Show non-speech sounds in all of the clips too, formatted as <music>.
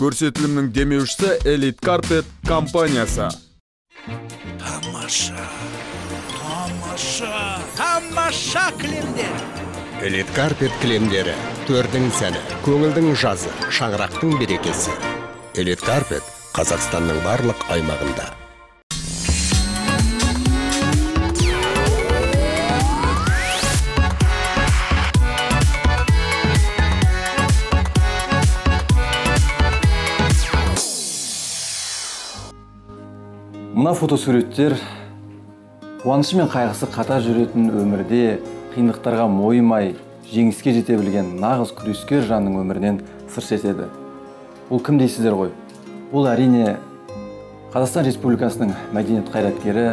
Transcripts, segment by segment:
көрсетілімнің демеушісі элит карпет компаниясы. Тамаша тамаша тамаша кілемдер. Элит карпет кілемдері төрдің сәні көңілдің жазы шаңырақтың берекесі. Элит карпет қазақстанның барлық аймағында. Мына фотосуреттер қуанышы мен қайғысы қатар жүретін өмірде қиындықтарға мойымай жеңіске жете білген нағыз күрескер жанның өмірінен сыр шертеді. Бұл кім дейсіздер ғой? Бұл әрине қазақстан республикасының мәдениет қайраткері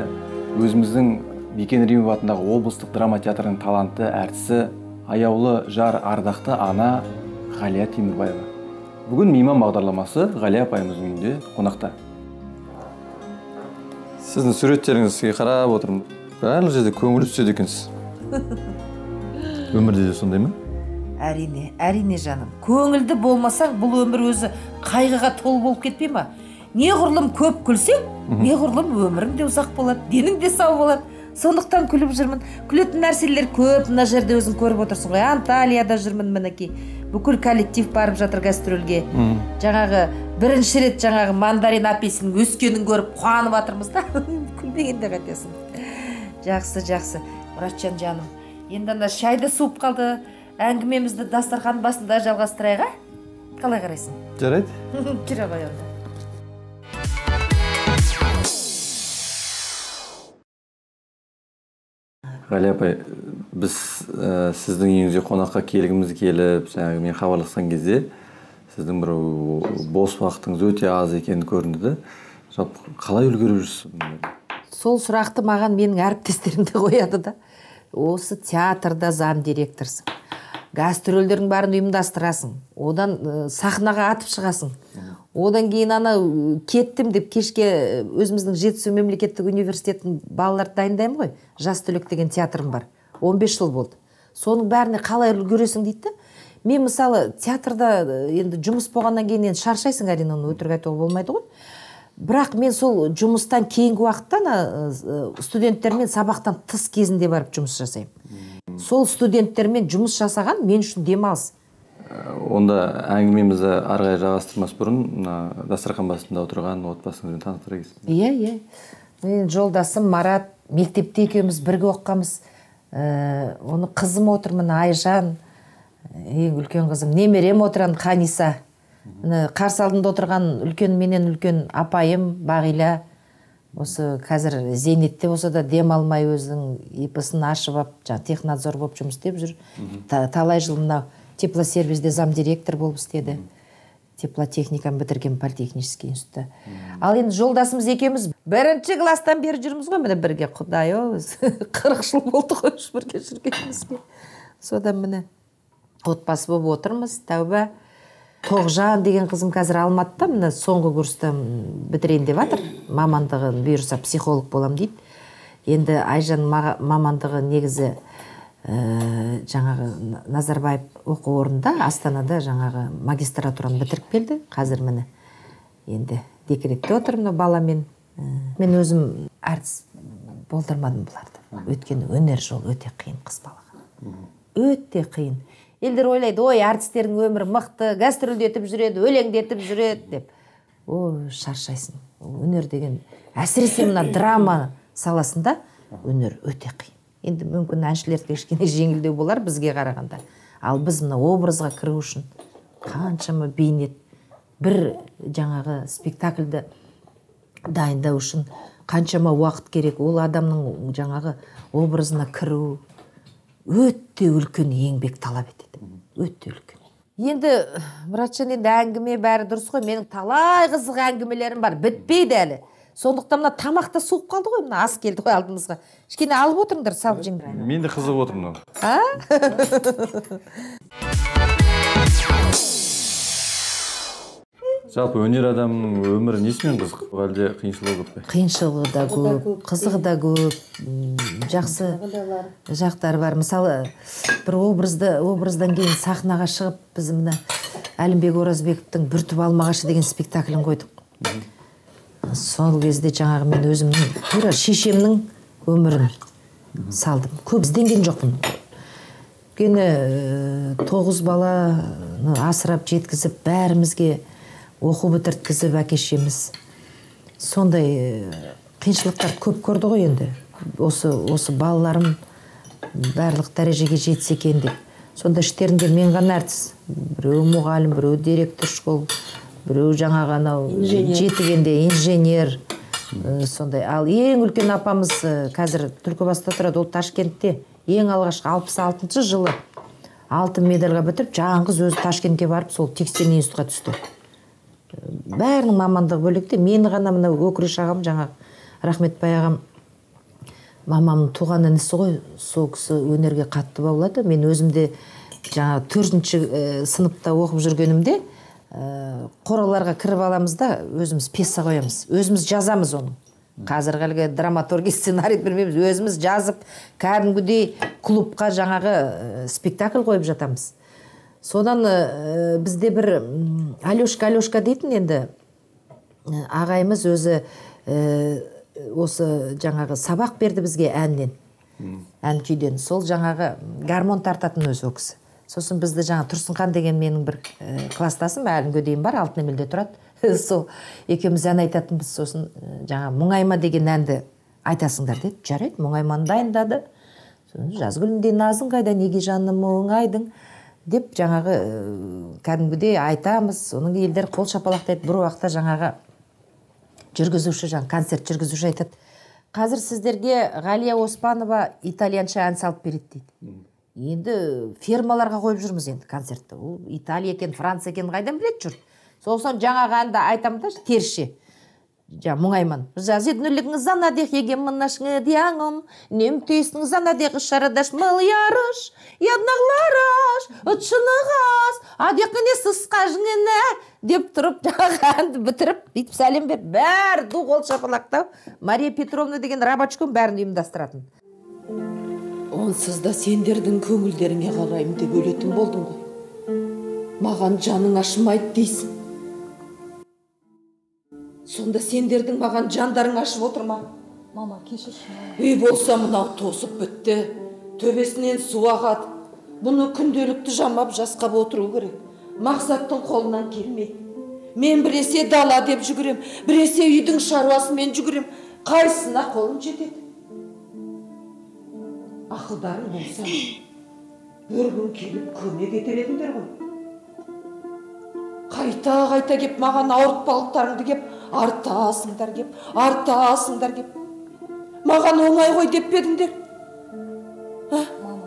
өзіміздің бекен римов атындағы облыстық драма театрының талантты әртісі аяулы жар ардақты ана ғалия темірбаева бүгін мейман бағдарламасы ғалия апайымыздың үйінде қонақта. Сіздің суреттеріңізге қарап отырмын. Барлық жерде көңілі түседі екенсіз. <laughs> Өмірде де сондай ма? әрине әрине жаным. Көңілді болмасаң бұл өмір өзі қайғыға толы болып кетпей ма? Неғұрлым көп күлсең неғұрлым өмірің де ұзақ болады денің де сау болады. Сондықтан күліп жүрмін. Күлетін нәрселер көп мына жерде өзің көріп отырсың ғой. Анталияда жүрмін мінекей. Бүкіл коллектив барып жатыр гастрольге. Жаңағы бірінші рет жаңағы мандарин апельсиннің өскенін көріп қуанып жатырмыз да. <laughs> Күлмегенде қайтесің. Жақсы жақсы. Мұратжан жаным енді ана шай да суып қалды. Әңгімемізді дастархан басында жалғастырайық а? Қалай қарайсың? Жарайды. <laughs> Жүре ғой онда. Ғали апай біз ә, сіздің үйіңізге қонаққа келгіміз келіп жаңағы мен хабарласқан кезде сіздің бір бос уақытыңыз өте аз екені көрінді. Жалпы қалай үлгеріп жүрсіз сол сұрақты маған менің әріптестерім де қояды да. Осы театрда зам директорсың. Гастрольдердің бәрін ұйымдастырасың. Одан ә, сахнаға атып шығасың. Одан кейін ана кеттім деп кешке өзіміздің жетісу мемлекеттік университетінің балаларды дайындаймын ғой. Жас түлек деген театрым бар. 15 жыл болды. Соның бәріне қалай үлгересің дейді мен мысалы театрда енді жұмыс болғаннан кейін енді шаршайсың әрине оны өтірік айтуға болмайды ғой. Бірақ мен сол жұмыстан кейінгі уақытта ана студенттермен сабақтан тыс кезінде барып жұмыс жасаймын. Сол студенттермен жұмыс жасаған мен үшін демалыс. Онда әңгімемізді ары қарай жалғастырмас бұрын мына дастархан басында отырған отбасыңызбен таныстыра кетсеңіз иә иә. Менің жолдасым марат мектепте екеуміз бірге оқығанбыз. Ә, оны қызым отыр міне айжан. Ең үлкен қызым. Немерем отыр ана ханиса қарсы алдында отырған үлкен менен үлкен апайым бағила. Осы қазір зейнетте болса да демалмай өзінің ипсын ашып алып жаңағы технадзор болып жұмыс істеп жүр. Та- талай жыл мынау теплосервисде замдиректор болып істеді. Теплотехниканы бітірген политехнический институтта ал енді жолдасымыз екеуміз бірінші класстан бері жүрміз ғой. Міне бірге құдай ау <laughs> қырық жыл болды ғой бірге жүргенімізге. Содан міне отбасы болып отырмыз. Тәуба тоғжан деген қызым қазір алматыда міне соңғы курста м, бітірейін деп жатыр мамандығын бұйырса психолог болам дейді. Енді айжан мамандығы негізі ә, жаңағы назарбаев оқу орнында астанада жаңағы магистратураны бітіріп келді. Қазір міне енді декретте отыр мына баламен. Ә, мен өзім әртіс болдырмадым бұларды. Өйткені өнер жолы өте қиын қыз балаға. Өте қиын. Елдер ойлайды ой әртістердің өмірі мықты гастрольдетіп жүреді өлеңдетіп жүреді деп. Ой шаршайсың. Өнер деген әсіресе мына драма саласында өнер өте қиын. Енді мүмкін әншілерге кішкене жеңілдеу болар бізге қарағанда. Ал біз мына образға кіру үшін қаншама бейнет бір жаңағы спектакльді дайындау үшін қаншама уақыт керек. Ол адамның жаңағы образына кіру өте үлкен еңбек талап етеді. Өте үлкен. Енді мұратжан енді әңгіме бәрі дұрыс қой. Менің талай қызық әңгімелерім бар. Бітпейді әлі. Сондықтан мына тамақ та суып қалды ғой мына ас келді ғой алдымызға. Кішкене алып отырыңдар салып жеңдер мен де қызығып отырмын. Мынау <laughs> жалпы өнер адамының өмірі несімен қызық? Әлде қиыншылығы көп пе? Қиыншылығы да көп қызығы да көп жақсы жақтары бар. Мысалы бір образды образдан кейін сахнаға шығып біз мына әлімбек оразбековтің бір түп алма ағашы деген спектаклін қойдық. Сол кезде жаңағы мен өзімнің тура шешемнің өмірін салдым. Көп ізденген жоқпын. Өйткені тоғыз баланы асырап жеткізіп бәрімізге оқу бітірткізіп әке шешеміз сондай ә, қиыншылықтар көп көрді ғой енді. Осы осы балаларым барлық дәрежеге жетсе екен деп. Сонда іштерінде мен ғана әртіс. Біреу мұғалім біреу директор школ біреу жаңағы анау жетігенде инженер. Ә, сондай. Ал ең үлкен апамыз ә, қазір түлкібаста тұрады ол ташкентте. Ең алғашқы алпыс алтыншы жылы алтын медальға бітіріп жалғыз өзі ташкентке барып сол текстильный институтқа түсті. Бәрінің мамандығы бөлек те. Мені ғана мынау өкіреш ағам жаңағы рахметбай ағам мамамның туған інісі ғой. Сол кісі өнерге қатты баулады. Мен өзім де жаңағы төртінші сыныпта оқып жүргенімде ә, қораларға кіріп аламыз да өзіміз пьеса қоямыз. Өзіміз жазамыз оны. Қазіргі әлгі драматургия сценарий білмейміз. Өзіміз жазып кәдімгідей клубқа жаңағы спектакль қойып жатамыз. Содан ә, бізде бір алешка алешка дейтін енді ә, ағайымыз өзі ә, осы жаңағы сабақ берді бізге әннен. Ән күйден. Сол жаңағы гармон тартатын өзі ол кісі. Сосын бізді жаңа тұрсынхан деген менің бір ә, класстасым әлі күнге дейін бар алтын емелде тұрады. <laughs> Сол екеуміз ән айтатынбыз. Сосын жаңа мұңайма деген әнді айтасыңдар деді жарайды мұңайманы дайындады. Сосын жазгүлімдей назың қайда? Неге жаным мұңайдың деп жаңағы ә, кәдімгідей айтамыз. Соның елдер қол шапалақтайды бір уақытта жаңағы жүргізуші жаңағы концерт жүргізуші айтады. Қазір сіздерге ғалия оспанова итальянша ән салып береді дейді енді фермаларға қойып жүрміз енді концертті. Ол италия екен франция екенін қайдан біледі жұрт? Сосын жаңағы әнді айтамын да терісше жаңағы мұңайман зазиднулик занадех егемін нашңы диаңым нем тейсің занадех шарадаш ярыш яднағлараш ұтшынығас адеқіне сысқажыңыне деп тұрып жаңағы әнді бітіріп бүйтіп сәлем беріп бәрі ду қол шапалақтап мария петровна деген рабочком бәрін ұйымдастыратын онсыз да сендердің көңілдеріңе қараймын деп өлетін болдым ғой маған жаның ашымайды дейсің сонда сендердің маған жандарың ашып отыр ма? Мама кешірші үй болса мынау тосып бітті. Төбесінен су ағады. Бұны күнделікті жамап жасқап отыру керек. Мақсаттың қолынан келмейді мен біресе дала деп жүгірем біресе үйдің шаруасымен жүгірем. Қайсысына қолым жетеді? Ақылдарың болса бір күн келіп көмек етер едіңдер ғой. Қайта қайта кеп маған ауыртпалықтарыңды кеп артасыңдар кеп артасыңдар кеп маған оңай ғой деп пе едіңдер?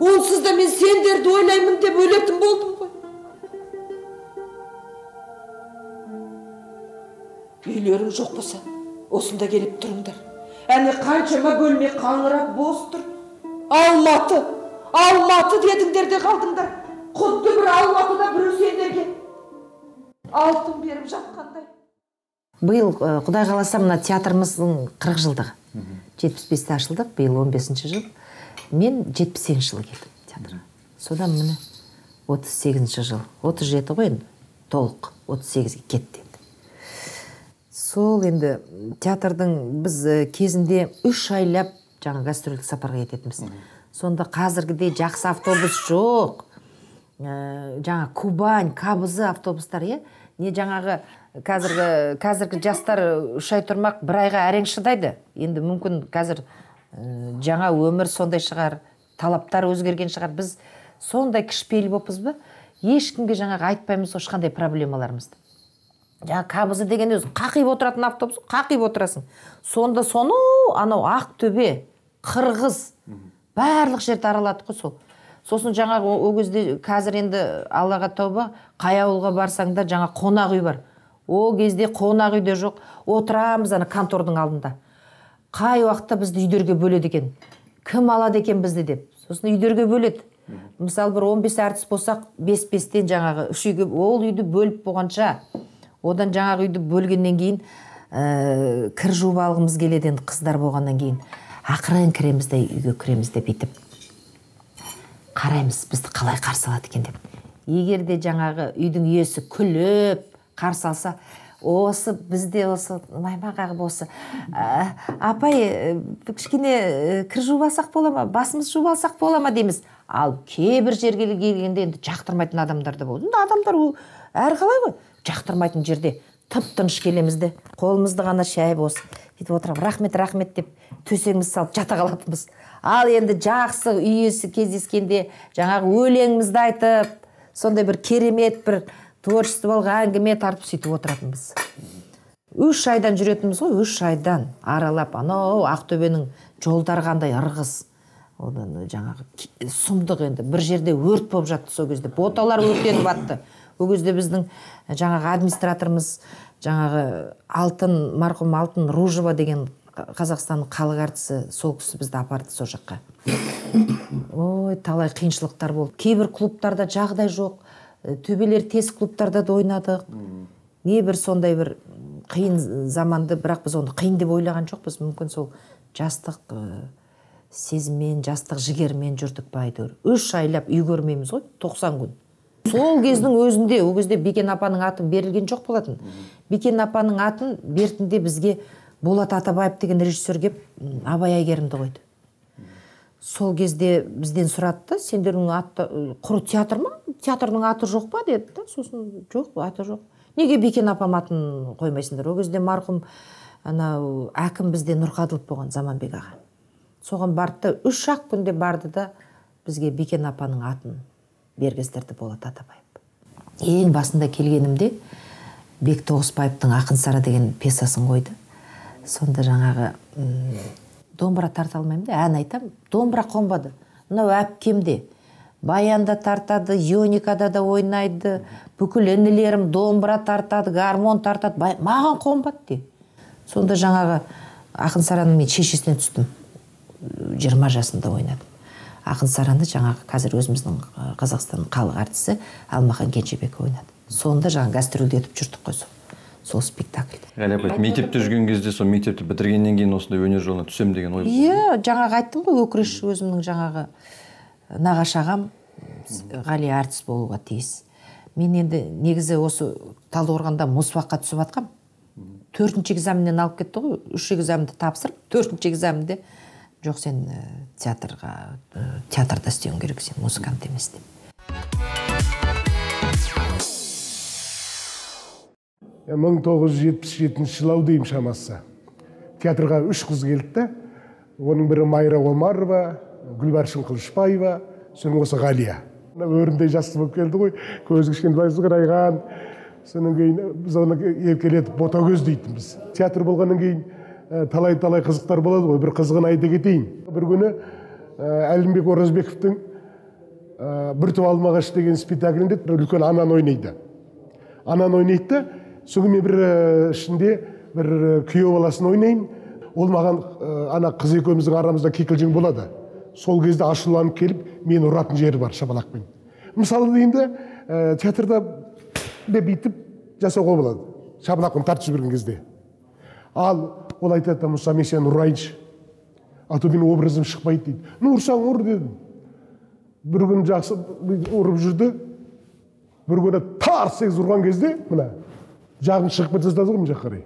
Онсыз да мен сендерді ойлаймын деп өлетін болдым ғой. Үйлерің жоқ болса осында келіп тұрыңдар. Әне қаншама бөлме қаңырап бос тұр. Алматы алматы дедіңдер де қалдыңдар. Құдды бір алматыда біреу сендерге алтын беріп жатқандай. Биыл ә, құдай қаласа мына театрымыздың қырық жылдығы. жетпіс бесте ашылдық биыл он бесінші жыл. Мен жетпіс сегізінші жылы келдім театрға. Содан міне отыз сегізінші жыл. отыз жеті ғой енді толық отыз сегізге кетті енді. Сол енді театрдың біз ә, кезінде үш айлап жаңа гастрольдік сапарға кететінбіз. Сонда қазіргідей жақсы автобус жоқ. Жаңа кубань кабз автобустар иә не жаңағы қазіргі қазіргі жастар үш ай тұрмақ бір айға әрең шыдайды. Енді мүмкін қазір ә, жаңа өмір сондай шығар талаптар өзгерген шығар. Біз сондай кішіпейіл болыппыз ба? Ешкімге жаңағы айтпаймыз ғой ешқандай проблемаларымызды. Жаңағы кабз деген өзі қақиып отыратын автобус қақиып отырасың. Сонда сонау анау ақтөбе қырғыз барлық жерді араладық қой сол. Сосын жаңағы о о кезде қазір енді аллаға тәуба қай ауылға барсаң да жаңа қонақ үй бар. Ол кезде қонақ үй де жоқ. Отырамыз ана контордың алдында. Қай уақытта бізді үйдерге бөледі екен? Кім алады екен бізді деп. Сосын үйдерге бөледі. Мысалы бір 15 әртіс болсақ бес бестен жаңағы үш үйге ол үйді бөліп болғанша одан жаңағы үйді бөлгеннен кейін ә, кір жуып алғымыз келеді енді қыздар болғаннан кейін. Ақырын кіреміз де үйге кіреміз де бүйтіп қараймыз бізді қалай қарсы алады екен деп. Егер де жаңағы үйдің иесі күліп қарсы алса осы бізде осы маймақ ағып осы «ә, апай ә, кішкене ә, кір жуып алсақ бола ма басымыз жуып алсақ бола ма дейміз. Ал кейбір жерге келгенде енді жақтырмайтын адамдар да болады енді адамдар ол әрқалай ғой? Жақтырмайтын жерде тып тыныш келеміз де қолымызды ғана шайып осы бүйтіп отырып рахмет рахмет деп төсегімізді салып жата қалатынбыз. Ал енді жақсы үй иесі кездескенде жаңағы өлеңімізді айтып сондай бір керемет бір творчестволық әңгіме тартып сөйтіп отыратынбыз. Үш айдан жүретінбіз ғой үш айдан. Аралап анау ақтөбенің жолдары қандай ырғыз. Одан жаңағы сұмдық енді. Бір жерде өрт болып жатты сол кезде. Боталар өртеніп жатты ол кезде біздің жаңағы администраторымыз жаңағы алтын марқұм алтын ружева деген қазақстанның халық әртісі сол кісі бізді апарды сол жаққа. Ой талай қиыншылықтар болды. Кейбір клубтарда жағдай жоқ. Э, төбелер тесік клубтарда да ойнадық. Небір сондай бір қиын заманды бірақ біз оны қиын деп ойлаған жоқпыз. Мүмкін сол жастық э, сезіммен жастық жігермен жүрдік ба әйтеуір. Үш айлап үй көрмейміз ғой тоқсан күн. Сол кездің өзінде ол кезде бикен апаның аты берілген жоқ болатын. Бикен апаның атын бертінде бізге болат атабаев деген режиссер келіп абай әйгерімді қойды. Сол кезде бізден сұрады да сендердің атты құр театр ма? Театрдың аты жоқ па? деді да сосын жоқ аты жоқ. Неге бикен апам атын қоймайсыңдар? Ол кезде марқұм анау әкім бізде нұрқадылов болған заманбек аға. Соған барды да үш ақ күнде барды да бізге бикен апаның атын бергіздірді болат атабаев. Ең басында келгенімде бек тоғысбаевтың ақын сара деген пьесасын қойды. Сонда жаңағы домбыра тарта алмаймын да ән айтамын домбыра қонбады. Мынау әпкем де баянда тартады ионикада да ойнайды бүкіл інілерім домбыра тартады гармон тартады бай- маған қонбады де. Сонда жаңағы ақын сараны мен шешесіне түстім. Жиырма жасымда ойнадым. Ақын сараны жаңағы қазір өзіміздің қазақстанның халық әртісі алмахан кенжебек ойнады. Сонда жаңағы гастрольдетіп жүрдік қой сол сол спектакльде ғали апай мектепте жүрген кезде сол мектепті бітіргеннен кейін осындай өнер жолына түсемін деген ой иә жаңағы айттым ғой өкіреш өзімнің жаңағы нағашы ағам ғали әртіс болуға тиіс. Мен енді негізі осы талдықорғанда мусбаққа түсіп жатқам төртінші экзаменнен алып кетті ғой үш экзаменді тапсырып төртінші экзаменде жоқ сен театрға ә, театрда істеуің керек сен музыкант емес деп. Мың тоғыз жүз жетпіс жетінші жылы ау деймін шамасы. Театрға үш қыз келді. Оның бірі майра омарова гүлбаршын қылышбаева соның осы ғалия. Өрімдей жасты болып келді ғой. Көзі кішкене былай сығырайған содан кейін біз оны еркелетіп ботагөз дейтінбіз театр болғаннан кейін талай талай қызықтар болады ғой. Бір қызығын айта кетейін. Бір күні ә, әлімбек оразбековтың ә, бүртіп алмағаш деген спектаклінде бір үлкен ананы ойнайды ананы ойнайды да содан мен бір ішінде бір күйеу баласын ойнаймын. Ол маған ана қыз екеуміздің арамызда кикілжің болады сол кезде ашуланып келіп мені ұратын жері бар шапалақпен мысалы енді ә, театрда бүйтіп жасауға болады. Шапалақпен тартып жіберген кезде. Ал ол айтады мұса мен сені ұрайыншы а то менің образым шықпайды дейді. Ну ұрсаң ұр дедім. Бір күні жақсы ұрып жүрді. Бір күні тарс сегіз ұрған кезде мына жағын шығып кете жаздады ғой мына жаққа қарай.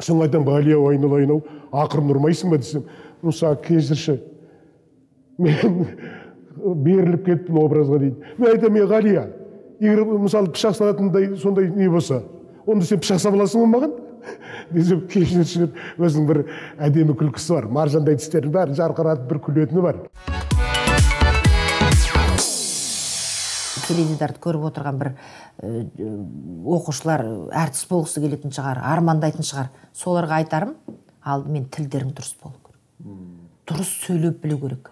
Соны айтамын ғалия айнал айнау ақырын ұрмайсың ба? десем мұса кешірші мен беріліп кеттім образға дейді. Мен айтамын е ғалия егер мысалы пышақ салатындай сондай не болса онда сен пышақ сала аласың ба маған? Десем кешірші өзінің бір әдемі күлкісі бар маржандай тістерін бәрін жарқыратып бір күлетіні бар теледидарды көріп отырған бір э, оқушылар әртіс болғысы келетін шығар армандайтын шығар. Соларға айтарым алдымен тілдерің дұрыс болу керек. Дұрыс сөйлеп білу керек.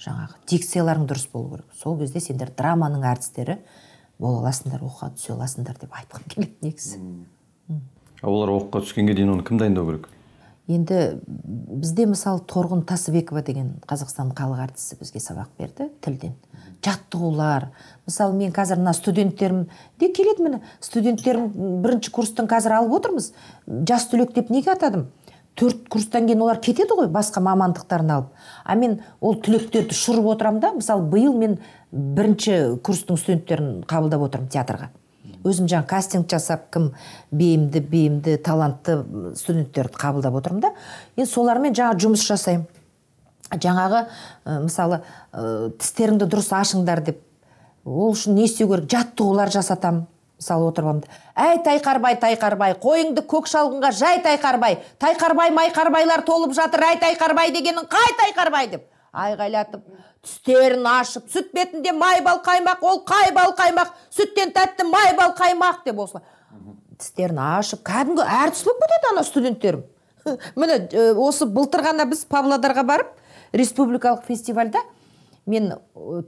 Жаңағы дикцияларың дұрыс болу керек. Сол кезде сендер драманың әртістері бола аласыңдар оқуға түсе аласыңдар деп айтқым келеді негізі. Олар оқуға түскенге дейін оны кім дайындау керек? Енді бізде мысалы торғын тасыбекова деген қазақстанның халық әртісі бізге сабақ берді тілден. Жаттығулар. Мысалы мен қазір мына студенттерім де келеді міне студенттерім бірінші курстың қазір алып отырмыз. Жас түлек деп неге атадым? Төрт курстан кейін олар кетеді ғой басқа мамандықтарын алып. А мен ол түлектерді ұшырып отырамын да мысалы биыл мен бірінші курстың студенттерін қабылдап отырмын театрға. Өзім жаңа кастинг жасап кім бейімді бейімді талантты студенттерді қабылдап отырмын да енді солармен жаңа жұмыс жасаймын. Жаңағы ә, мысалы ә, тістеріңді дұрыс ашыңдар деп ол үшін не істеу керек? Жаттығулар жасатамын. Мысалы отырып әй тайқарбай тайқарбай қойыңды көк шалғынға жай тайқарбай! Тайқарбай майқарбайлар толып жатыр әй тайқарбай дегенің қай тайқарбай? деп. Айғайлатып тістерін ашып сүт бетінде май бал қаймақ ол қай бал қаймақ? Сүттен тәтті май бал қаймақ! деп осылай. Тістерін ашып кәдімгі әртіс болып кетеді ана студенттерім. <laughs> Міне осы былтыр ғана біз павлодарға барып республикалық фестивальда мен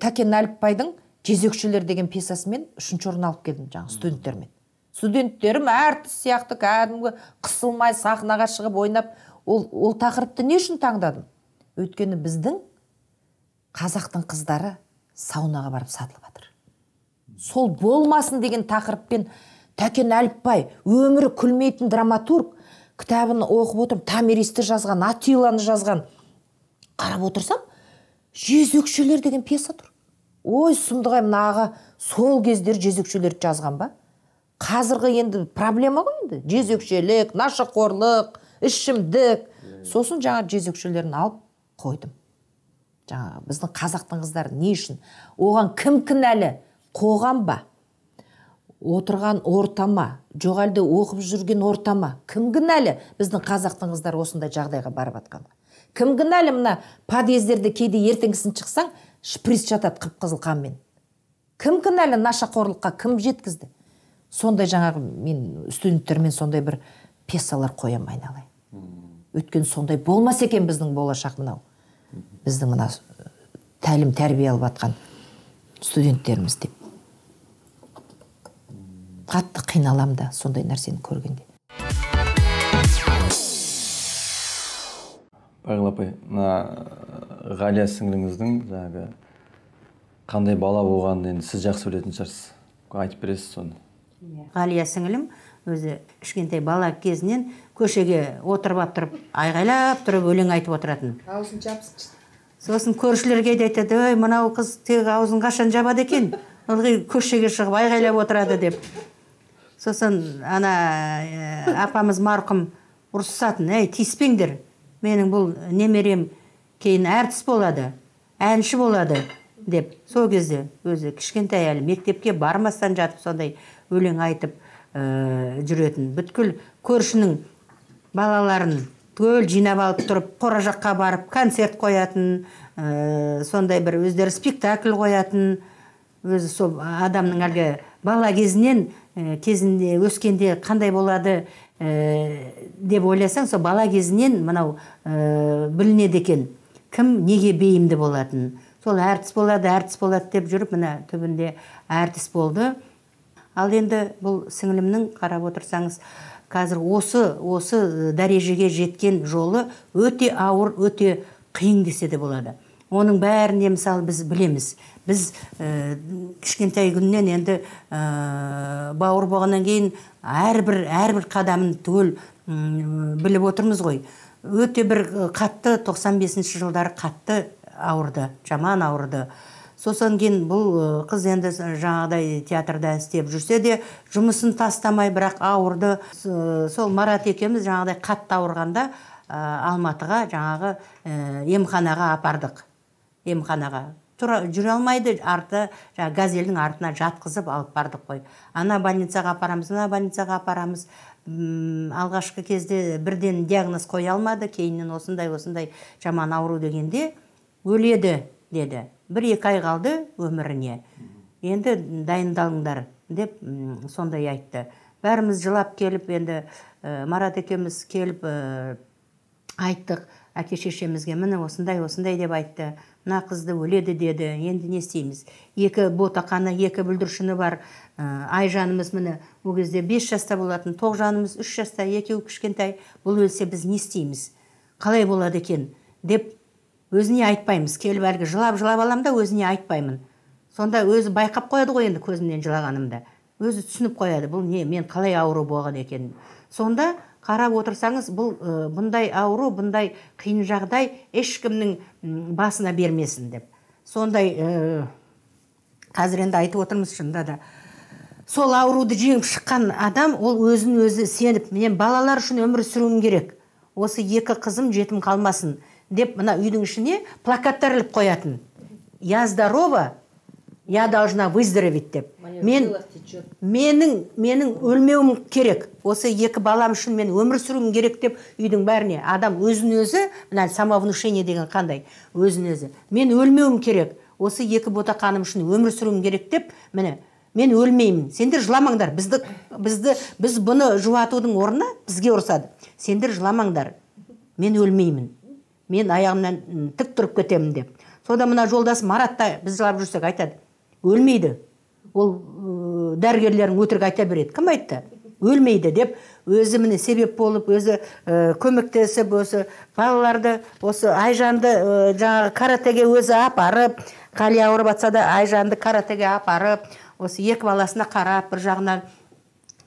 тәкен әліпбайдың жезөкшелер деген пьесасымен үшінші орын алып келдім жаңағы студенттермен. Студенттерім әртіс сияқты кәдімгі қысылмай сахнаға шығып ойнап ол, ол тақырыпты не үшін таңдадым? Өйткені біздің қазақтың қыздары саунаға барып сатылып жатыр. Сол болмасын деген тақырыппен тәкен әліпбай өмірі күлмейтін драматург кітабын оқып отырмын томиристі жазған атиланы жазған. Қарап отырсам жезөкшелер деген пьеса тұр. Ой сұмдық мына аға сол кездері жезөкшелерді жазған ба? Қазіргі енді проблема ғой енді. Жезөкшелік нашақорлық ішімдік. Сосын жаңа жезөкшелерін алып қойдым. Жаңағы біздің қазақтың қыздары не үшін? Оған кім кінәлі? Қоғам ба? Отырған ортама жоқ әлде оқып жүрген ортама кім кінәлі? Біздің қазақтың қыздары осындай жағдайға барып жатқанға кім кінәлі? Мына подъездерде кейде ертеңгісін шықсаң шприц жатады қып қызыл қанмен. Кім кінәлі? Нашақорлыққа кім жеткізді? Сондай жаңағы мен студенттермен сондай бір пьесалар қоямын айналайын. Өйткені сондай болмаса екен біздің болашақ мынау. Біздің мына тәлім тәрбие алып жатқан студенттеріміз деп. Қатты қиналамын да сондай нәрсені көргенде. Бағила апай мына ғалия сіңліңіздің жаңағы қандай бала болғанын енді сіз жақсы білетін шығарсыз. Айтып бересіз соны. Ғалия сіңілім өзі кішкентай бала кезінен көшеге отырып алып тұрып айғайлап тұрып өлең айтып отыратын. Аузын жапсын сосын көршілерге де айтады ой мынау қыз тек аузын қашан жабады екен ылғи көшеге шығып айғайлап отырады деп сосын ана ә, апамыз марқұм ұрысатын әй тиіспеңдер менің бұл немерем кейін әртіс болады әнші болады деп. Сол кезде өзі кішкентай әлі мектепке бармастан жатып сондай өлең айтып ә, жүретін. Бүткіл көршінің балаларын түгел жинап алып тұрып қора жаққа барып концерт қоятын ә, сондай бір өздері спектакль қоятын өзі сол адамның әлгі бала кезінен ә, кезінде өскенде қандай болады ә, деп ойласаң сол бала кезінен мынау ә, білінеді екен. Кім неге бейімді болатын? Сол әртіс болады әртіс болады деп жүріп мына түбінде әртіс болды. Ал енді бұл сіңілімнің қарап отырсаңыз қазір осы осы дәрежеге жеткен жолы өте ауыр өте қиын десе де болады. Оның бәріне мысалы біз білеміз. Біз ә, кішкентай күннен енді ә, бауыр болғаннан кейін әрбір әрбір қадамын түгел біліп отырмыз ғой. Өте бір қатты 95 жылдары қатты ауырды жаман ауырды. Сосын кейін бұл қыз енді жаңағыдай театрда істеп жүрсе де жұмысын тастамай бірақ ауырды. Сол марат екеуміз жаңағыдай қатты ауырғанда алматыға жаңағы емханаға апардық. Емханаға. Тұра жүре алмайды арты жаңағы газельдің артына жатқызып алып бардық қой. Ана больницаға апарамыз мына больницаға апарамыз. Алғашқы кезде бірден диагноз қоя алмады кейіннен осындай осындай жаман ауру дегенде өледі. Деді. Бір екі ай қалды өміріне. Енді дайындалыңдар деп сондай айтты. Бәріміз жылап келіп енді марат екеуміз келіп айттық әке шешемізге міне осындай осындай деп айтты. Мына қызды өледі деді. Енді не істейміз? Екі ботақаны екі бүлдіршіні бар ә, айжанымыз міне ол кезде бес жаста болатын тоғжанымыз үш жаста екеуі кішкентай. Бұл өлсе біз не істейміз? Қалай болады екен? Деп өзіне айтпаймыз. Келіп әлгі жылап жылап аламын да өзіне айтпаймын. Сонда өзі байқап қояды ғой енді көзімнен жылағанымды. Өзі түсініп қояды бұл не мен қалай ауру болған екен сонда қарап отырсаңыз бұл ә, бұндай ауру бұндай қиын жағдай ешкімнің басына бермесін деп. Сондай ә, қазір енді айтып отырмыз шынында да. Сол ауруды жеңіп шыққан адам ол өзін өзі сеніп мен балалар үшін өмір сүруім керек. Осы екі қызым жетім қалмасын. Деп мына үйдің ішіне плакаттар іліп қоятын. Я здорова я должна выздороветь деп. Мен менің менің өлмеуім керек. Осы екі балам үшін мен өмір сүруім керек деп үйдің бәріне. Адам өзін өзі мына самовнушение деген қандай? Өзін өзі. Мен өлмеуім керек. Осы екі ботақаным үшін өмір сүруім керек деп міне мен өлмеймін. Сендер жыламаңдар. Бізді бізді біз бұны жұбатудың орнына бізге ұрсады сендер жыламаңдар. Мен өлмеймін. Мен аяғымнан тік тұрып кетемін деп. Сода мына жолдас марат та біз жылап жүрсек айтады өлмейді ол ы, дәрігерлерің өтірік айта береді. Кім айтты? Өлмейді деп өзі міне себеп болып өзі ы, көмектесіп осы балаларды осы айжанды ы, жаңағы каратеге өзі апарып қали ауырып жатса да айжанды каратеге апарып осы екі баласына қарап бір жағынан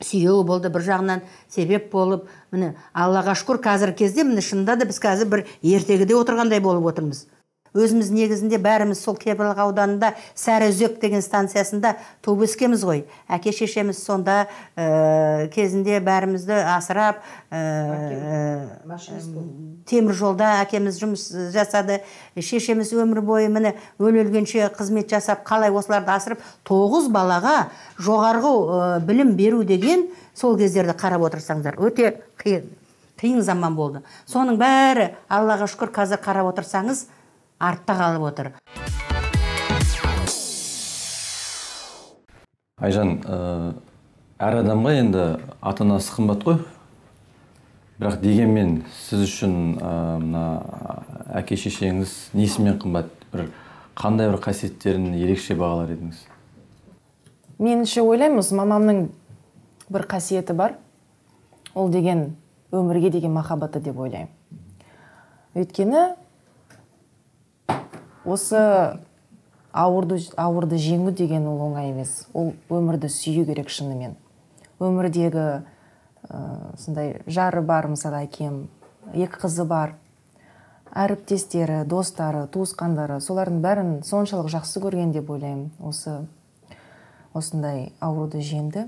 сүйеу болды бір жағынан себеп болып міне аллаға шүкір қазіргі кезде міне шынында да біз қазір бір ертегіде отырғандай болып отырмыз. Өзіміз негізінде бәріміз сол кебірлік ауданында сарыөзек деген станциясында туып өскенбіз ғой. Әке шешеміз сонда ә, кезінде бәрімізді асырап ә, темір жолда әкеміз жұмыс жасады. Шешеміз өмір бойы міне өле өлгенше қызмет жасап қалай осыларды асырып тоғыз балаға жоғарғы ә, білім беру деген сол кездерді қарап отырсаңыздар өте қиын қиын заман болды. Соның бәрі аллаға шүкір қазір қарап отырсаңыз артта қалып отыр. Айжан ә, әр адамға енді ата анасы қымбат қой. Бірақ дегенмен сіз үшін ә, мына әке шешеңіз несімен қымбат? Бір қандай бір қасиеттерін ерекше бағалар едіңіз? Меніңше ойлаймын осы мамамның бір қасиеті бар. Ол деген өмірге деген махаббаты деп ойлаймын. Өйткені осы ауырды ауырды жеңу деген ол оңай емес. Ол өмірді сүю керек шынымен. Өмірдегі ә, сондай жары бар мысалы әкем екі қызы бар. Әріптестері достары туысқандары солардың бәрін соншалық жақсы көрген деп ойлаймын. Осы осындай ауруды жеңді.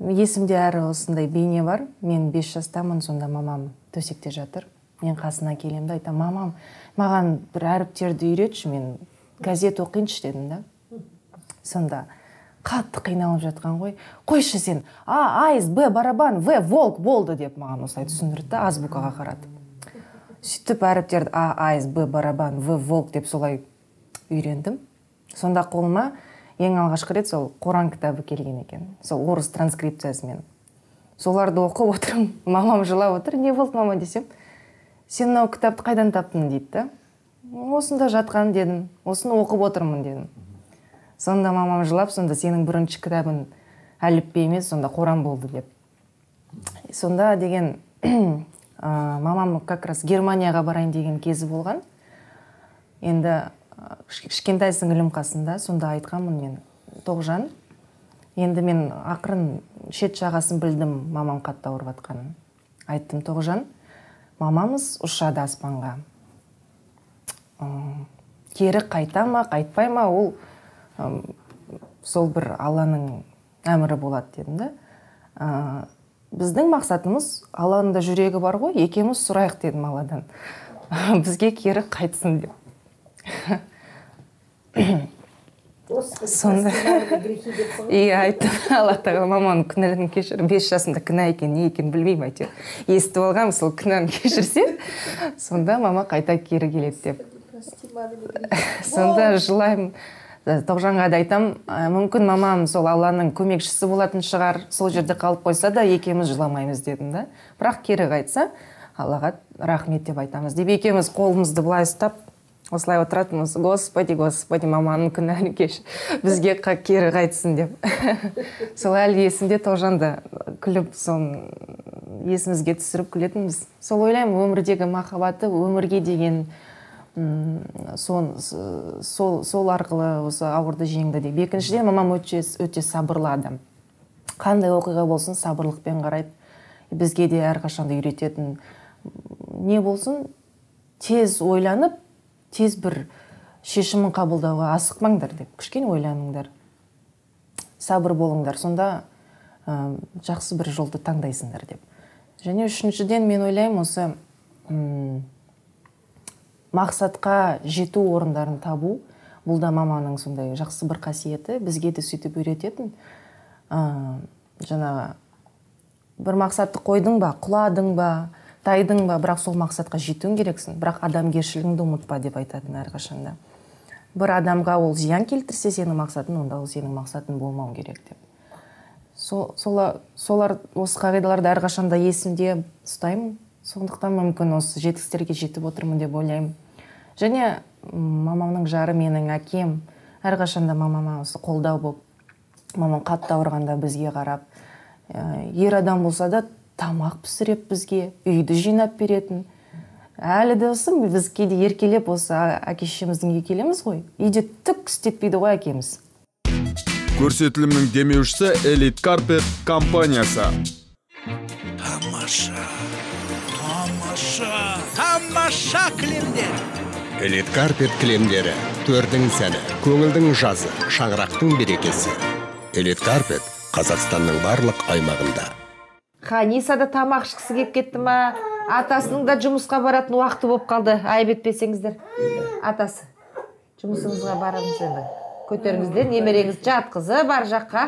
Есімде әрі осындай бейне бар. Мен 5 жастамын сонда мамам төсекте жатыр. Мен қасына келемін да айтамын мамам маған бір әріптерді үйретші мен газет оқиыншы дедім да. Сонда қатты қиналып жатқан ғой. Қойшы сен а айс б барабан в волк болды деп маған осылай түсіндірді да азбукаға қаратып сөйтіп әріптерді а айс б барабан в волк деп солай үйрендім. Сонда қолыма ең алғашқы рет сол құран кітабы келген екен. Сол орыс транскрипциясымен. Соларды оқып отырмын <laughs> мамам жылап отыр не болды мама десем. Сен мынау кітапты қайдан таптың дейді да. Осында жатқан дедім осыны оқып отырмын дедім. Сонда мамам жылап сонда сенің бірінші кітабың әліппе емес сонда құран болды деп. Сонда деген <clears throat> ә, мамам как раз германияға барайын деген кезі болған. Енді кішкентай сіңілім қасында сонда айтқанмын мен тоғжан енді мен ақырын шет жағасын білдім мамам қатты ауырып жатқанын айттым тоғжан мамамыз ұшады аспанға кері қайта ма қайтпай ма ол сол бір алланың әмірі болады дедім да біздің мақсатымыз алланың да жүрегі бар ғой екеуміз сұрайық дедім алладан. <laughs> Бізге кері қайтсын деп. Сонда. Иә айттым алла тағала маманың кінәлігін кешір бес жасында кінә екен не екенін білмеймін әйтеуір естіп алғанмын сол кінәні кешірсе <laughs> сонда мама қайта кері келеді деп. <laughs> Сонда жылаймын. Тоғжанға да айтамын «Ә, мүмкін мамам сол алланың көмекшісі болатын шығар сол жерде қалып қойса да екеуміз жыламаймыз дедім да. Бірақ кері қайтса аллаға рахмет деп айтамыз. Деп екеуміз қолымызды былай ұстап осылай отыратынбыз. Господи господи маманың күнәні кеш. Бізге кері қайтсын деп. <laughs> Сол әлі есімде тоғжан да күліп соны есімізге түсіріп күлетінбіз. Сол ойлаймын өмірдегі махаббаты өмірге деген сон- сол, сол арқылы осы ауырды жеңді деп. Екіншіден мамам өте, өте сабырлы адам қандай оқиға болсын сабырлықпен қарайды. Бізге де әрқашанда үйрететін. Не болсын тез ойланып тез бір шешімін қабылдауға асықпаңдар деп кішкене ойланыңдар. Сабыр болыңдар сонда ә, жақсы бір жолды таңдайсыңдар деп. Және үшіншіден мен ойлаймын осы м, мақсатқа жету орындарын табу бұл да маманың сондай жақсы бір қасиеті бізге де сөйтіп үйрететін. Ә, жаңағы бір мақсатты қойдың ба құладың ба тайдың ба? Бірақ сол мақсатқа жетуің керексің. Бірақ адамгершілігіңді ұмытпа деп айтатын әрқашанда бір адамға ол зиян келтірсе сенің мақсатың онда ол сенің мақсатың болмау керек деп. Сол сола- солар осы қағидаларды әрқашанда есімде ұстаймын. Сондықтан мүмкін осы жетістіктерге жетіп отырмын деп ойлаймын. Және мамамның жары менің әкем. Әрқашанда мамама осы қолдау болып мамам қатты ауырғанда бізге қарап ә, ер адам болса да тамақ пісіріп бізге үйді жинап беретін. Әлі де осы біз кейде еркелеп осы әке шешеміздің үйге келеміз ғой. Үйде түк істетпейді ғой әкеміз. Көрсетілімнің демеушісі элит карпет компаниясы. Тамаша тамаша тамаша кілемдер. Элит карпет кілемдері төрдің сәні көңілдің жазы шаңырақтың берекесі. Элит карпет қазақстанның барлық аймағында. Ханиса да тамақ ішкісі келіп кетті ма? Атасының да жұмысқа баратын уақыты болып қалды. Айып етпесеңіздер. Атасы жұмысыңызға барыңыз енді. Көтеріңіздер немереңізді жатқызып бар жаққа.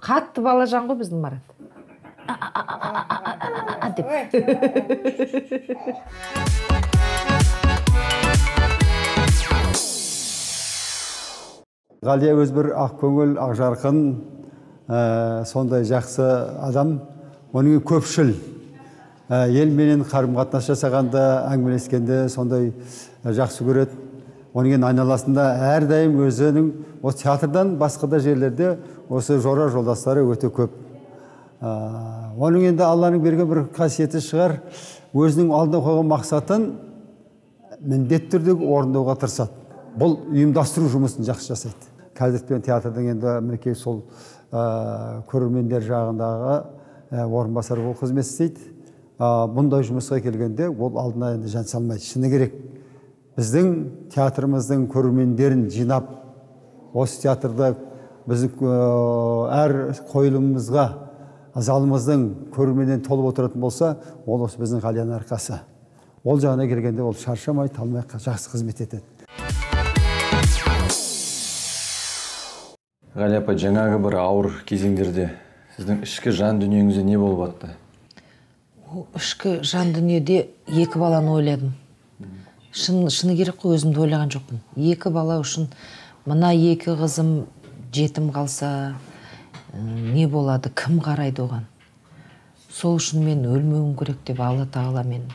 Қатты балажан ғой біздің марат. Деп. Ғалия өзі бір ақкөңіл ақжарқын ә, сондай жақсы адам. Оның көпшіл ә, елменен қарым қатынас жасағанда әңгімелескенде сондай ә, жақсы көреді. Оның айналасында әрдайым өзінің осы театрдан басқа да жерлерде осы жора жолдастары өте көп. Ә, оның енді алланың берген бір қасиеті шығар. Өзінің алдына қойған мақсатын міндетті түрде орындауға тырысады. Бұл ұйымдастыру жұмысын жақсы жасайды. Қазірет пен театрдың енді мінекей сол көрермендер жағындағы ә, орынбасар болып қызмет істейді. Ә, бұндай жұмысқа келгенде ол алдына енді жан салмайды. Шыны керек. Біздің театрымыздың көрермендерін жинап осы театрда біздің әр қойылымымызға залымыздың көрерменнен толып отыратын болса ол осы біздің ғалияның арқасы. Ол жағына келгенде ол шаршамай талмай жақсы қызмет етеді. Ғали апа жаңағы бір ауыр кезеңдерде сіздің ішкі жан дүниеңізде не болып жатты ішкі жан дүниеде екі баланы ойладым. Шын, шыны керек қой өзімді ойлаған жоқпын. Екі бала үшін мына екі қызым жетім қалса не болады кім қарайды оған? Сол үшін мен өлмеуім керек деп алла тағала мен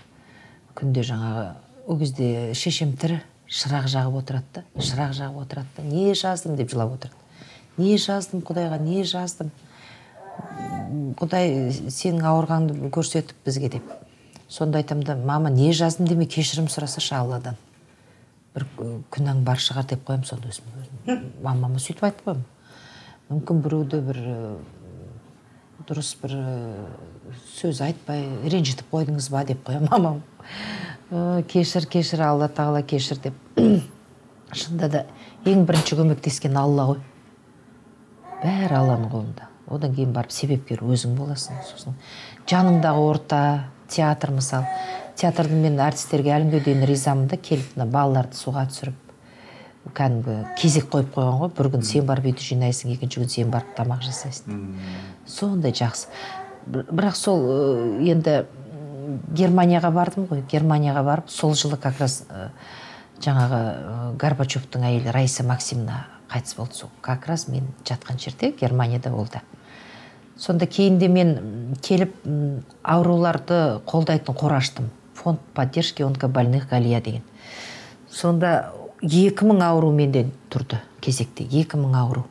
күнде жаңағы ол кезде шешем тірі шырақ жағып отырады да шырақ жағып отырады да не жаздым деп жылап отырады не жаздым құдайға не жаздым? Құдай сенің ауырғаныңды көрсетіп бізге деп. Сонда айтамын да мама не жаздым деме кешірім сұрасашы алладан бір күнәң бар шығар деп қоямын сонда өзім. Мамама сөйтіп айтып қоямын мүмкін біреуді бір дұрыс бір сөз айтпай ренжітіп қойдыңыз ба деп қоямын мамам. «Ы, кешір кешір алла тағала кешір деп. <clears throat> Шынында да ең бірінші көмектескен алла ғой. Бәрі алланың қолында. Одан кейін барып себепкер өзің боласың сосын жаныңдағы орта театр мысалы театрдың мен әртістерге әлі күнге дейін ризамын да келіп мына балаларды суға түсіріп кәдімгі кезек қойып қойған ғой. Бір күн сен барып үйді жинайсың екінші күн сен барып тамақ жасайсың. Сондай жақсы. Бір- бірақ сол енді германияға бардым ғой. Германияға барып сол жылы как раз жаңағы горбачевтың әйелі раиса максимовна қайтыс болды сол. Как раз мен жатқан жерде германияда болды. Сонда кейінде мен келіп ауруларды қолдайтын қор аштым фонд поддержки онкобольных галия деген. Сонда екі мың ауру менде тұрды кезекте. Екі мың ауру.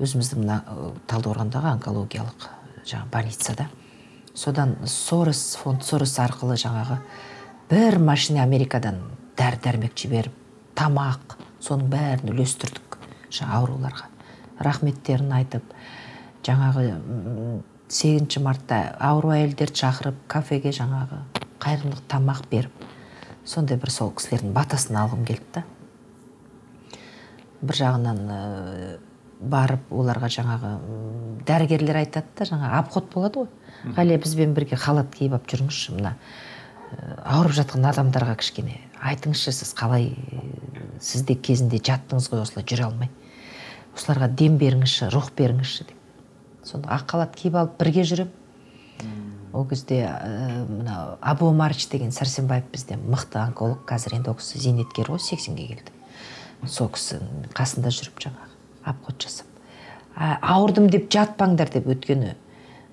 Өзіміздің мына талдықорғандағы онкологиялық жаңағы больницада. Содан сорос фонд сорос арқылы жаңағы бір машина америкадан дәрі дәрмек жіберіп тамақ соның бәрін үлестірдік. Ауруларға рахметтерін айтып жаңағы сегізінші мартта ауру әйелдерді шақырып кафеге жаңағы қайырымдылық тамақ беріп сондай бір сол кісілердің батасын алғым келді да. Бір жағынан ә, барып оларға жаңағы дәрігерлер айтады да жаңағы обход болады ғой. Ғалия бізбен бірге халат киіп алып жүріңізші мына ауырып жатқан адамдарға кішкене айтыңызшы сіз қалай ә, сіз де кезінде жаттыңыз ғой осылай жүре алмай. Осыларға дем беріңізші рух беріңізші деп. Сонда ақ халат киіп алып бірге жүремін ол кезде ә, мына абу омарович деген сәрсенбаев бізде мықты онколог қазір енді ол кісі зейнеткер ғой сексенге келді. Сол кісінің қасында жүріп жаңағы обход жасап. «А, ауырдым деп жатпаңдар деп өйткені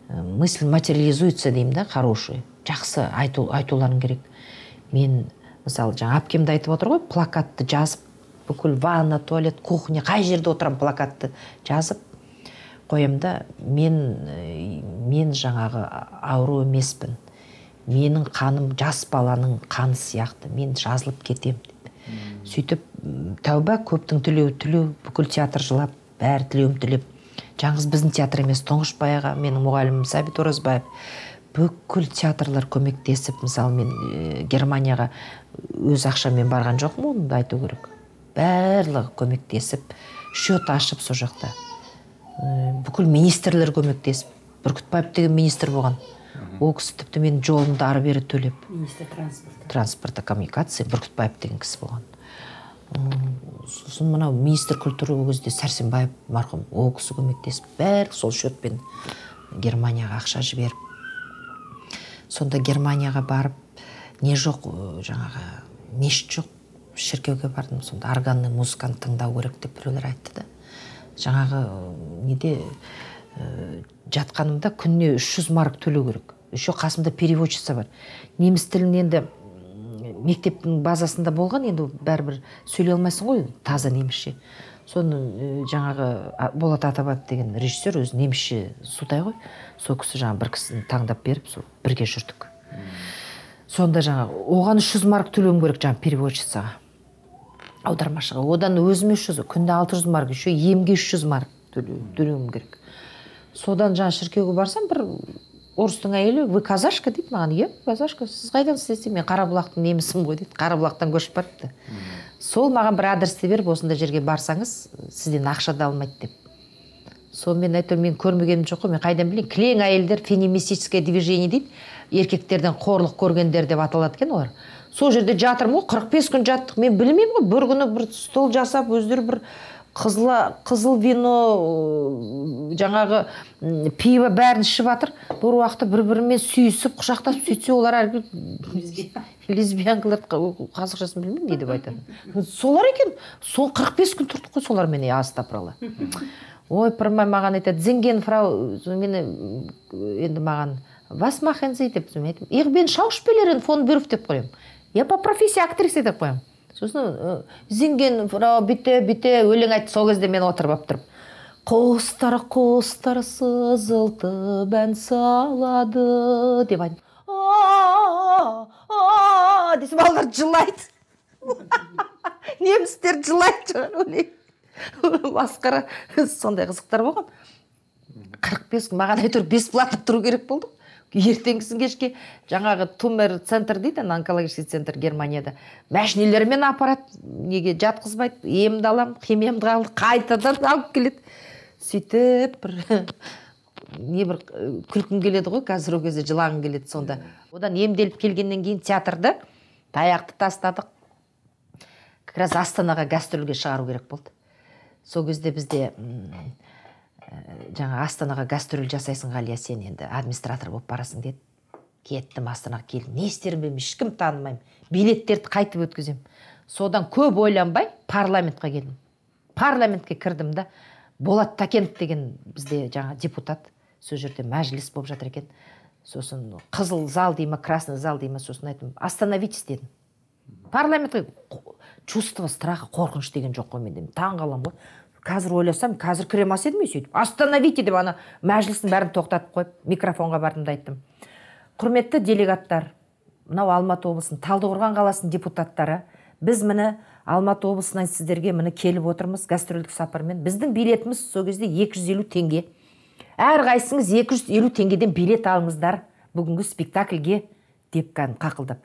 ә, мысль материализуется деймін да хороший жақсы айту айтуларың керек. Мен мысалы жаңа әпкем де айтып отыр ғой плакатты жазып бүкіл ванна туалет кухня қай жерде отырамын плакатты жазып қоямын да мен ә, мен жаңағы ауру емеспін. Менің қаным жас баланың қаны сияқты. Мен жазылып кетемін деп. Сөйтіп тәуба көптің тілеуі тілеу бүкіл театр жылап бәрі тілеуін тілеп. Жаңғыз біздің театр емес тұңғышбай аға менің мұғалімім сәбит оразбаев бүкіл театрлар көмектесіп мысалы мен ә, германияға өз ақшаммен барған жоқпын оны да айту керек. Барлығы көмектесіп счет ашып сол жақта. Ә, бүкіл министрлер көмектесіп. Бүркітбаев деген министр болған. Ол кісі тіпті менің жолымды ары бері төлеп. Министр транспорта. Транспорта коммуникация бүркітбаев деген кісі болған. Сосын мынау министр культуры ол кезде сәрсенбаев марқұм ол кісі көмектесіп бәрі сол счетпен германияға ақша жіберіп. Сонда германияға барып не жоқ ә, жаңағы мешіт жоқ. Шіркеуге бардым сонда. Органный музыканы тыңдау керек деп біреулер айтты да. Жаңағы неде ә, жатқанымда күніне 300 марк төлеу керек. Еще қасымда переводчица бар. Неміс тілін енді мектептің базасында болған енді бәрібір сөйлей алмайсың ғой таза немісше. Соны ә, жаңағы болат атабаев деген режиссер өзі немісше судай ғой. Сол кісі жаңағы бір кісіні таңдап беріп сол бірге жүрдік. Сонда жаңағы оған 300 марк төлеуім керек жаңағы переводчицаға. Аудармашыға одан өзіме 300 күнде 600 марк еще емге 300 марк төлеу- төлеуім керек. Содан жаңа шіркеуге барсам бір орыстың әйелі вы казашка? дейді маған иә казашка сіз қайдансыз десем мен қарабұлақтың немісімін ғой дейді қарабұлақтан көшіп барыпты. Сол маған бір адресті беріп осындай жерге барсаңыз сізден ақша да алмайды деп. Сонымен әйтеуір мен көрмегенім жоқ қой мен қайдан білейін? Кілең әйелдер феминистическое движение дейді еркектерден қорлық көргендер деп аталады екен олар. Сол жерде жатырмын ғой қырық бес күн жаттық. Мен білмеймін ғой бір күні бір стол жасап өздері бір қызла, қызыл вино жаңағы пиво бәрін ішіп жатыр бір уақытта бір бірімен сүйісіп құшақтасып сөйтсе олар әлгі лесбиянкалар қазақшасын білмеймін не деп айтады солар екен. Сол қырық бес күн тұрдық қой солармен астапыралла ой пырмай маған айтады зинген фрау мені енді маған вас Sie деп мен айттым. Ich bin schauspielerin von Beruf деп қоямын. Я по профессии актриса деп қоямын сосын зинген фрау бүйте бүйте өлең айтты сол кезде мен отырып алып тұрып құстар құстар сызылтып ән салады деп айттым. Десем балалар жылайды. <laughs> Немістер жылайды жаңағы өлең. Масқара сондай қызықтар болған. қырық бес маған әйтеуір бесплатно тұру керек болды. Ертеңгісін кешке жаңағы тумер центр дейді ана онкологический центр германияда. Машинелермен апарады неге жатқызбайды емімді аламын химиямды алып қайтадан алып келеді. Сөйтіп бір <laughs> не бір э, күлкім келеді ғой қазір ол кезде жылағым келеді сонда. Одан емделіп келгеннен кейін театрды таяқты тастадық. Как раз астанаға гастрольге шығару керек болды. Сол кезде бізде жаңа астанаға гастроль жасайсың ғалия сен енді администратор болып барасың деді. Кеттім астанаға келдім. Не істерімді білмей ешкім танымаймын. Билеттерді қайтып өткіземін. Содан көп ойланбай парламентқа келдім. Парламентке кірдім да болат такенов деген бізде жаңа депутат сол жерде мәжіліс болып жатыр екен. Сосын қызыл зал дей ма красный зал дей ма сосын айттым остановитесь дедім. Парламентке чувство страха қорқыныш деген жоқ қой менде. Таң қаламын ғой. Қазір ойласам қазір кіре алмас едім мен сөйтіп. Остановите! деп ана мәжілістің бәрін тоқтатып қойып микрофонға бардым да айттым. Құрметті делегаттар мынау алматы облысының талдықорған қаласының депутаттары біз міне алматы облысынан сіздерге міне келіп отырмыз гастрольдік сапармен. Біздің билетіміз сол кезде 250 теңге. Әрқайсыңыз екі жүз елу теңгеден билет алыңыздар. Бүгінгі спектакльге деп кәдімгі қақылдап.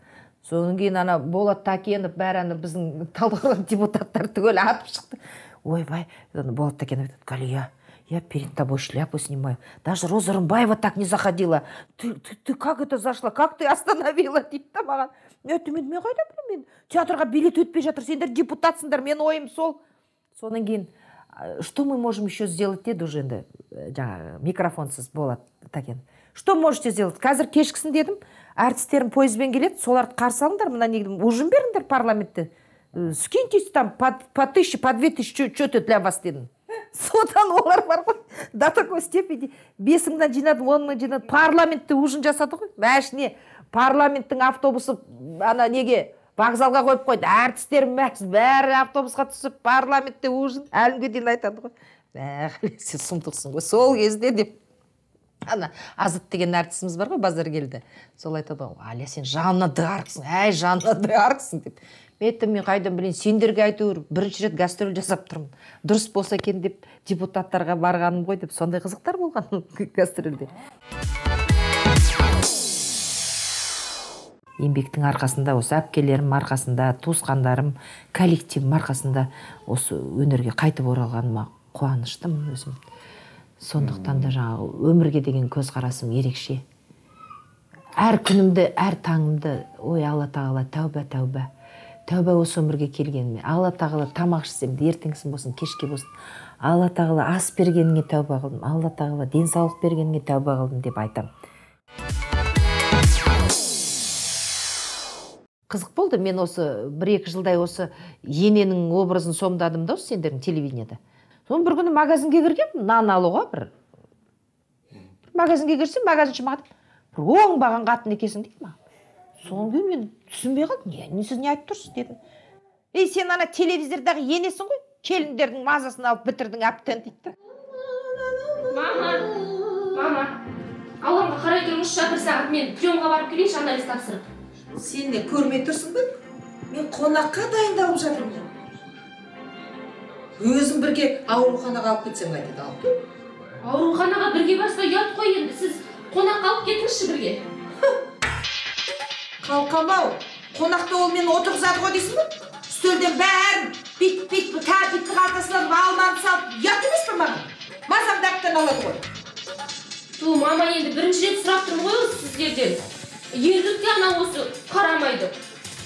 Содан кейін ана болат такенов бәрі ана біздің талдықорған депутаттар түгел атып шықты. Ойбай ана болат такенов айтады галия я перед тобой шляпу снимаю даже роза рымбаева так не заходила. Ты, ты, ты как это зашла? Как ты остановила? <laughs> Дейді да маған мен мен қайдан білемін мен театрға билет өтпей жатыр. Сендер депутатсыңдар менің ойым сол содан кейін «А, что мы можем еще сделать? Деді уже енді э, жаңағы микрофонсыз болат такен что можете сделать? Қазір кешкісін дедім. Әртістерім пойызбен келеді. Соларды қарсы алыңдар. Мына не ужин беріңдер парламентте? Скиньтесь там по, по тысяче по две тысячи что это для вас дедім содан олар бар ғой до такой степени. Бес мыңнан жинады он мыңнан жинады парламентте ужин жасады ғой? Мәшіне парламенттің автобусы ана неге вокзалға қойып қойды. Әртістер бәрі автобусқа түсіп парламентте ужин. Әлі күнге дейін айтады ғой. Сен сұмдықсың ғой. Сол кезде деп. Ана азат деген әртісіміз бар ғой базаркелді сол айтады ғой сен жанына дығарсың әй жанына дығарсың деп. Мен айттым мен қайдан білейін сендерге әйтеуір бірінші рет гастроль жасап тұрмын дұрыс болса екен деп депутаттарға барғаным ғой деп. Сондай қызықтар болған <laughs> гастрольде. Еңбектің арқасында осы әпкелерім арқасында туысқандарым коллективім арқасында осы өнерге қайтып оралғаныма қуаныштымын өзім. Сондықтан да жаңағы өмірге деген көзқарасым ерекше. Әр күнімді әр таңымды ой алла тағала тәуба тәуба тәуба осы өмірге келгеніме алла тағала тамақ ішсем ертеңгісін болсын кешке болсын. Алла тағала ас бергеніңе тәуба қылдым. Алла тағала денсаулық бергеніңе тәуба қылдым деп айтамын қызық болды. Мен осы бір екі жылдай осы ененің образын сомдадым да осы сендердің телевидениеда соны бір күні магазинге кіргенмін нан алуға бір. Магазинге кірсем магазинші маған бір оңбаған қатын екенсің дейді маған содан кейін мен түсінбей қалдым. Не, не сіз не айтып тұрсыз дедім. Ей сен ана телевизордағы енесің ғой келіндердің мазасын алып бітірдің әбден дейді мама мама алламға қарай тұрыңызшы бір сағат мен приемға барып келейінші анализ тапсырып. Сен не көрмей тұрсың ба мен қонаққа дайындалып жатырмын. Өзім бірге ауруханаға алып кетсем қайтеді алып ауруханаға бірге барса ұят қой енді сіз қонаққа алып кетіңізші бірге. Қалқам ау қонақты ол мені отырғызады ғой дейсің ба? Үстелден бәрін бүйтіп бүйтіп кәмпиттің қалтасынан алманы салып ұят емес пе маған? Мазамды әбден алады ғой. Ту мама енді бірінші рет сұрап тұрмын ғой осы сіздерден. Ерлікте ана осы қарамайды.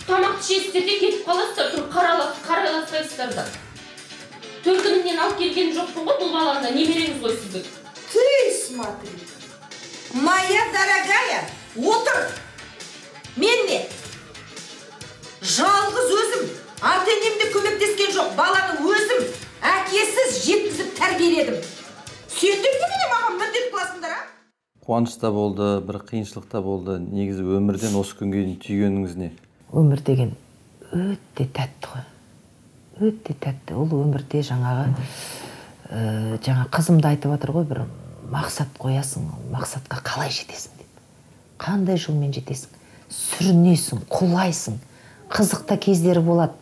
Тамақты ішесіздер де кетіп қаласыздар тұрып қарайласпайсыздар да. Төркінімнен алып келген жоқпын ғой бұл баланы да немереңіз ғой сіздің. Ты смотри. Моя дорогая отыр. Мен не? Жалғыз өзім. Ата енем де көмектескен жоқ баланы өзім әкесіз жеткізіп тәрбиеледім. Сендер немене маған міндет қыласыңдар а? Қуаныш та болды бір қиыншылық та болды. Негізі өмірден осы күнге дейін түйгеніңіз не? Өмір деген өте тәтті ғой. Өте тәтті. Ол өмірде жаңағы ә, жаңа қызым да айтып жатыр ғой бір мақсат қоясың мақсатқа қалай жетесің деп. Қандай жолмен жетесің? Сүрінесің құлайсың. Қызықта кездері болады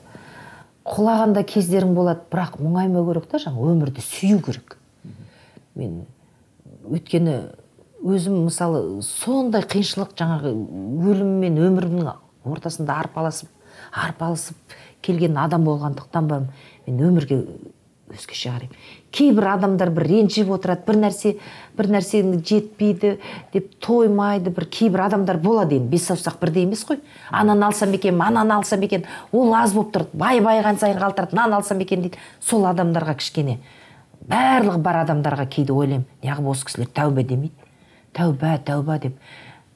құлағанда кездерің болады бірақ мұңаймау керек та жаңа өмірді сүю керек. Мен өйткені өзім мысалы сондай қиыншылық жаңағы өлім мен өмірімнің ортасында арпалысып арпалысып келген адам болғандықтан ба мен өмірге өзгеше қараймын. Кейбір адамдар бір ренжіп отырады бір нәрсе бір нәрсені жетпейді деп тоймайды бір кейбір адамдар болады енді бес саусақ бірдей емес қой. Ананы алсам екен ананы алсам екен ол аз болып тұрады бай байыған сайын қалтырап мынаны алсам екен дейді. Сол адамдарға кішкене барлығы бар адамдарға кейде ойлаймын неғып осы кісілер тәуба демейді. Тәуба тәуба деп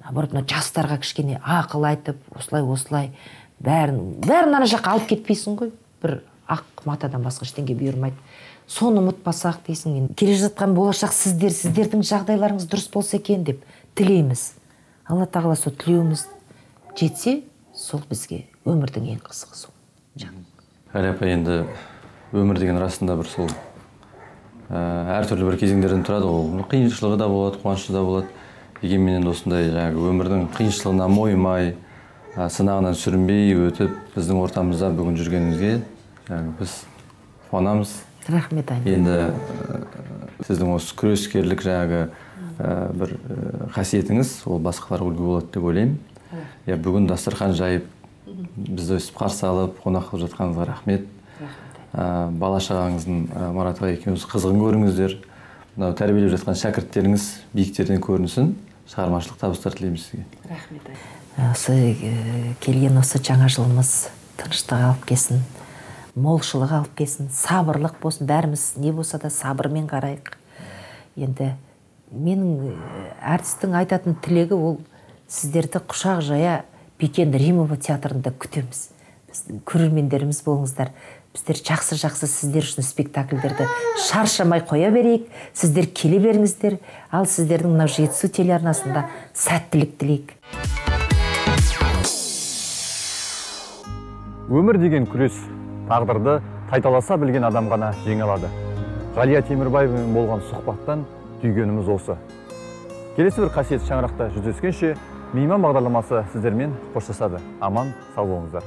наоборот мына жастарға кішкене ақыл айтып осылай осылай бәрін бәрін ана жаққа алып кетпейсің ғой. Бір ақ матадан басқа ештеңе бұйырмайды. Соны ұмытпасақ дейсің енді келе жатқан болашақ сіздер сіздердің жағдайларыңыз дұрыс болса екен деп тілейміз. Алла тағала сол тілеуіміз жетсе сол бізге өмірдің ең қызығы сол. Әлия апа енді өмір деген расында бір сол ә, әртүрлі бір кезеңдерден тұрады ғой. Қиыншылығы да болады қуанышы да болады. Дегенменен де осындай жаңағы өмірдің қиыншылығына мойымай сынағынан сүрінбей өтіп біздің ортамызда бүгін жүргеніңізге біз қуанамыз. Рахмет айнұр енді ә, сіздің осы күрескерлік жаңағы ә, бір қасиетіңіз ол басқаларға үлгі болады деп ойлаймын. Иә бүгін дастархан жайып бізді өстіп қарсы алып қонақ қылып жатқаныңызға рахмет. Ә, бала шағаңыздың ә, марат аға екеуіңіз қызығын көріңіздер. Мынау тәрбиелеп жатқан шәкірттеріңіз биіктерден көрінсін. Шығармашылық табыстар тілейміз сізге. Рахмет осы ә, келген осы жаңа жылымыз тыныштық алып келсін молшылық алып келсін сабырлық болсын. Бәріміз не болса да сабырмен қарайық. Енді менің ә, әртістің айтатын тілегі ол сіздерді құшақ жая бекен римова театрында күтеміз. Біздің көрермендеріміз болыңыздар. Біздер жақсы жақсы сіздер үшін спектакльдерді шаршамай қоя берейік. Сіздер келе беріңіздер. Ал сіздердің мынау жетісу телеарнасында сәттілік тілейік өмір деген күрес тағдырды тайталаса білген адам ғана жеңе алады. Ғалия темірбаевамен болған сұхбаттан түйгеніміз осы. Келесі бір қасиетті шаңырақта жүздескенше мейман бағдарламасы сіздермен қоштасады. Аман сау болыңыздар.